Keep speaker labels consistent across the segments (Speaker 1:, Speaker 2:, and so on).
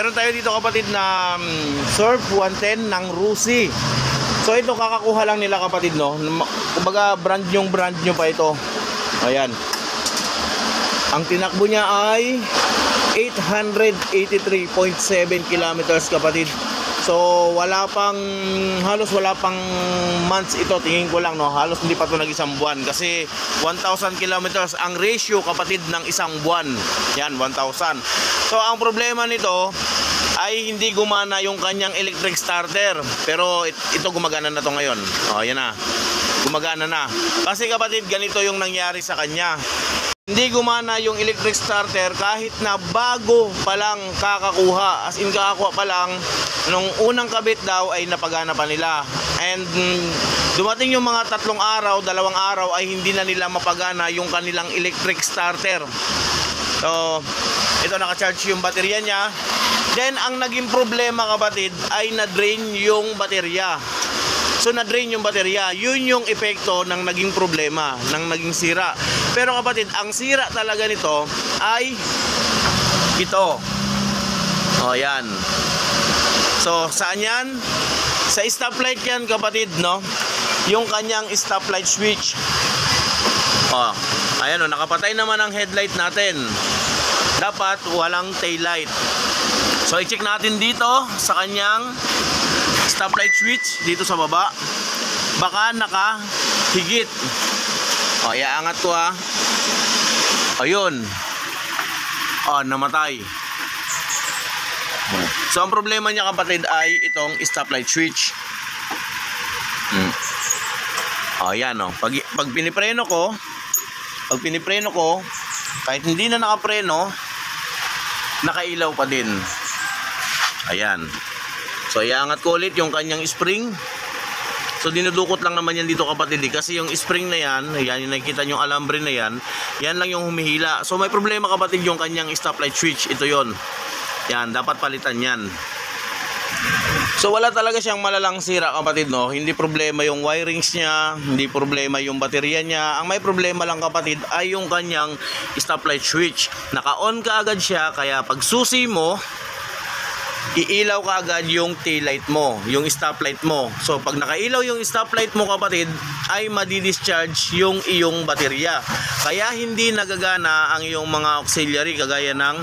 Speaker 1: meron tayo dito kapatid na um, Surf 110 ng Rusi. So ito kakakuha lang nila kapatid no. Kumbaga brand yung brand nyo pa ito. Ayan. Ang tinakbo niya ay 883.7 kilometers kapatid. So wala pang halos wala pang months ito tingin ko lang no? Halos hindi pa to nag isang buwan. Kasi 1000 kilometers ang ratio kapatid ng isang buwan. Yan 1000 so ang problema nito ay hindi gumana yung kanyang electric starter. Pero it- ito gumagana na to ngayon. Oh yan na. Gumagana na. Kasi kapatid ganito yung nangyari sa kanya hindi gumana yung electric starter kahit na bago pa lang kakakuha. As in kakakuha pa lang, nung unang kabit daw ay napagana pa nila. And mm, dumating yung mga tatlong araw, dalawang araw ay hindi na nila mapagana yung kanilang electric starter. So, ito naka-charge yung baterya niya. Then, ang naging problema kapatid ay na-drain yung baterya. So na-drain yung baterya. Yun yung epekto ng naging problema, ng naging sira. Pero kapatid, ang sira talaga nito ay ito. O yan. So saan yan? Sa stoplight yan kapatid, no? Yung kanyang stoplight switch. O, ayan o, nakapatay naman ang headlight natin. Dapat walang tail light. So i-check natin dito sa kanyang stoplight switch dito sa baba. Baka nakahigit. O, iaangat ko ha. Ayun. O, namatay. So, ang problema niya kapatid ay itong stoplight switch. Hmm. O, yan o. Pag, pag pinipreno ko, pag pinipreno ko, kahit hindi na nakapreno, nakailaw pa din. Ayan. So, iangat ko ulit yung kanyang spring. So, dinudukot lang naman yan dito kapatid. eh. Kasi yung spring na yan, yan yung nakikita yung alambre na yan, yan lang yung humihila. So, may problema kapatid yung kanyang stoplight switch. Ito yon Yan, dapat palitan yan. So wala talaga siyang malalang sira kapatid no. Hindi problema yung wirings niya, hindi problema yung baterya niya. Ang may problema lang kapatid ay yung kanyang stoplight switch. Naka-on ka agad siya kaya pag susi mo, iilaw ka agad yung tail light mo, yung stoplight mo. So pag nakailaw yung stoplight mo kapatid, ay madi-discharge yung iyong baterya. Kaya hindi nagagana ang iyong mga auxiliary kagaya ng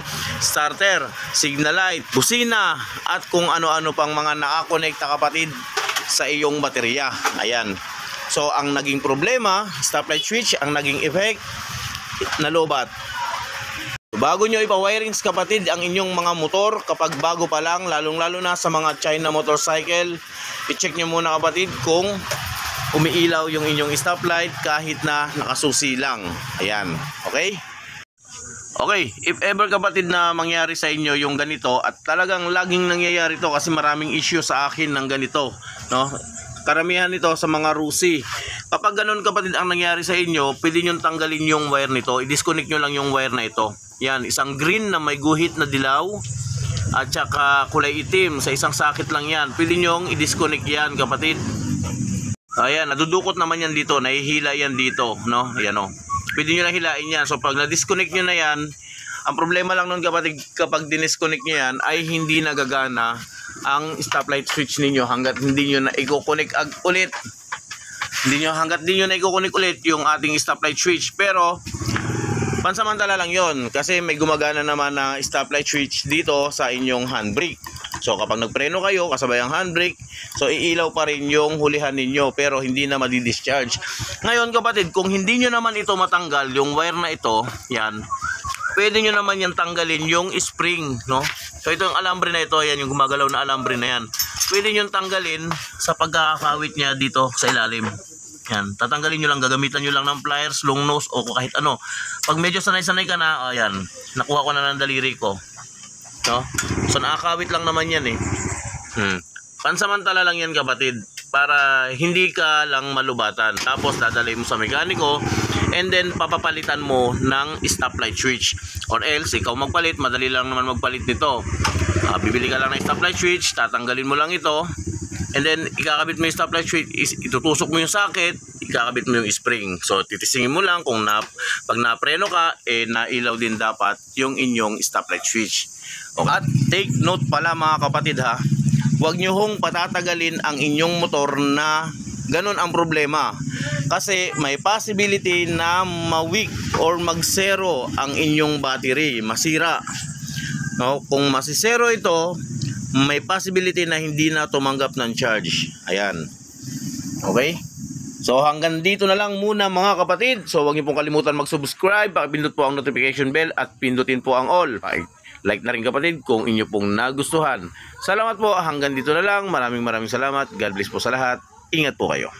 Speaker 1: starter, signal light, busina at kung ano-ano pang mga nakakonekta kapatid sa iyong baterya. Ayan. So ang naging problema, stoplight switch, ang naging effect, nalobat. Bago nyo ipa-wirings kapatid ang inyong mga motor kapag bago pa lang lalong-lalo na sa mga China motorcycle i-check nyo muna kapatid kung umiilaw yung inyong stoplight kahit na nakasusi lang. Ayan. Okay? Okay, if ever kapatid na mangyari sa inyo yung ganito at talagang laging nangyayari to kasi maraming issue sa akin ng ganito, no? Karamihan nito sa mga rusi. Kapag ganun kapatid ang nangyari sa inyo, pwede nyo tanggalin yung wire nito. I-disconnect nyo lang yung wire na ito. Yan, isang green na may guhit na dilaw at saka kulay itim. Sa isang sakit lang yan. Pwede nyo i-disconnect yan kapatid. Ayan, nadudukot naman yan dito. Nahihila yan dito. No? Ayan o. Pwede nyo na hilain yan. So pag na-disconnect nyo na yan, ang problema lang nun kapatid kapag dinisconnect nyo yan ay hindi nagagana ang stoplight switch ninyo hanggat hindi nyo na i-connect ulit. Hindi nyo, hanggat hindi nyo na i-connect ulit yung ating stoplight switch. Pero, pansamantala lang yon kasi may gumagana naman na stoplight switch dito sa inyong handbrake. So kapag nagpreno kayo kasabay ang handbrake, so iilaw pa rin yung hulihan ninyo pero hindi na madi-discharge. Ngayon kapatid, kung hindi nyo naman ito matanggal, yung wire na ito, yan, pwede nyo naman yan tanggalin yung spring, no? So ito yung alambre na ito, yan yung gumagalaw na alambre na yan. Pwede nyo tanggalin sa pagkakawit niya dito sa ilalim. Yan, tatanggalin nyo lang, gagamitan nyo lang ng pliers, long nose o kahit ano. Pag medyo sanay-sanay ka na, ayan, nakuha ko na ng daliri ko. No? So nakakawit lang naman yan eh. Hmm. Pansamantala lang yan kapatid para hindi ka lang malubatan. Tapos dadalhin mo sa mekaniko and then papapalitan mo ng stoplight switch. Or else ikaw magpalit, madali lang naman magpalit nito. Ah, bibili ka lang ng stoplight switch, tatanggalin mo lang ito. And then ikakabit mo yung stoplight switch, itutusok mo yung socket, ikakabit mo yung spring. So titisingin mo lang kung na, pag napreno ka, eh nailaw din dapat yung inyong stoplight switch. At take note pala mga kapatid ha, huwag nyo hong patatagalin ang inyong motor na ganun ang problema. Kasi may possibility na ma-weak or mag-zero ang inyong battery, masira. No, kung masisero ito, may possibility na hindi na tumanggap ng charge. Ayan. Okay? So hanggang dito na lang muna mga kapatid. So huwag niyo pong kalimutan mag-subscribe, pakipindot po ang notification bell at pindutin po ang all. Like na rin kapatid kung inyo pong nagustuhan. Salamat po hanggang dito na lang. Maraming maraming salamat. God bless po sa lahat. Ingat po kayo.